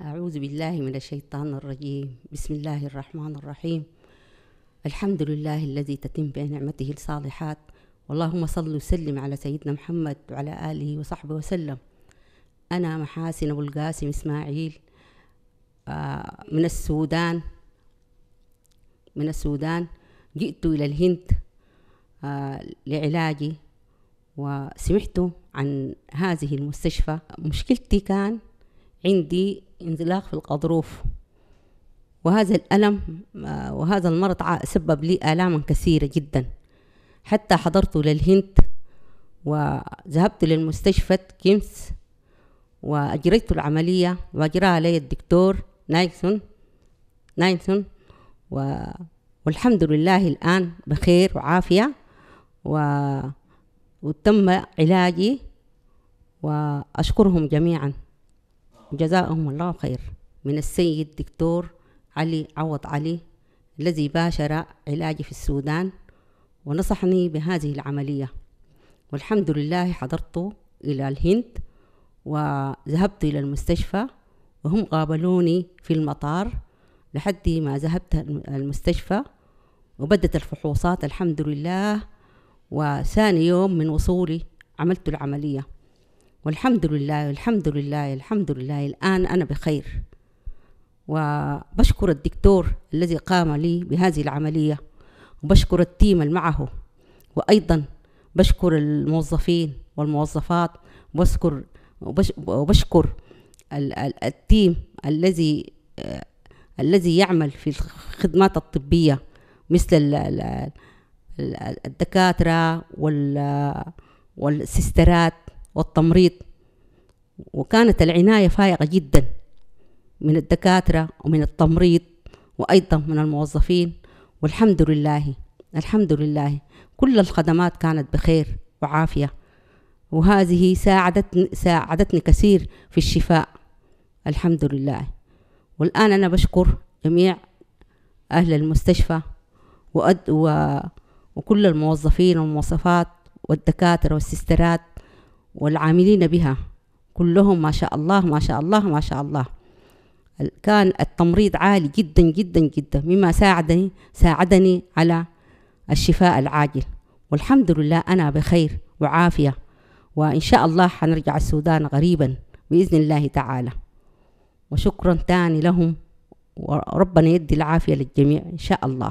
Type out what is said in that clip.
أعوذ بالله من الشيطان الرجيم. بسم الله الرحمن الرحيم. الحمد لله الذي تتم بنعمته الصالحات. اللهم صل وسلم على سيدنا محمد وعلى آله وصحبه وسلم. أنا محاسن أبو القاسم إسماعيل آه، من السودان. من السودان. جئت إلى الهند آه، لعلاجي وسمعت عن هذه المستشفى. مشكلتي كان عندي انزلاق في الغضروف. وهذا الألم آه، وهذا المرض سبب لي آلاما كثيرة جدا. حتى حضرت للهند وذهبت للمستشفى كيمس وأجريت العملية وأجراها لي الدكتور نايسون نايسون و... والحمد لله الآن بخير وعافية و... وتم علاجي وأشكرهم جميعا. جزاهم الله خير. من السيد دكتور علي عوض علي الذي باشر علاجي في السودان ونصحني بهذه العملية. والحمد لله حضرت إلى الهند وذهبت إلى المستشفى وهم قابلوني في المطار لحد ما ذهبت المستشفى وبدت الفحوصات الحمد لله. وثاني يوم من وصولي عملت العملية. والحمد لله الحمد لله الحمد لله. الآن أنا بخير. وبشكر الدكتور الذي قام لي بهذه العملية وبشكر التيم معه. وأيضا بشكر الموظفين والموظفات وبشكر وبش- وبشكر ال- ال- التيم الذي آه، الذي يعمل في الخدمات الطبية مثل ال- ال- ال- الدكاترة وال- والسيسترات. والتمريض. وكانت العناية فائقة جدا من الدكاترة ومن التمريض وأيضا من الموظفين. والحمد لله الحمد لله كل الخدمات كانت بخير وعافية. وهذه ساعدتني ساعدتني كثير في الشفاء. الحمد لله. والآن أنا بشكر جميع أهل المستشفى وأد و وكل الموظفين والموظفات والدكاترة والسيسترات والعاملين بها. كلهم ما شاء الله ما شاء الله ما شاء الله. ال- كان التمريض عالي جدا جدا جدا. مما ساعدني ساعدني على الشفاء العاجل. والحمد لله أنا بخير وعافية. وإن شاء الله حنرجع السودان قريبا بإذن الله تعالى. وشكرا تاني لهم. وربنا يدي العافية للجميع إن شاء الله.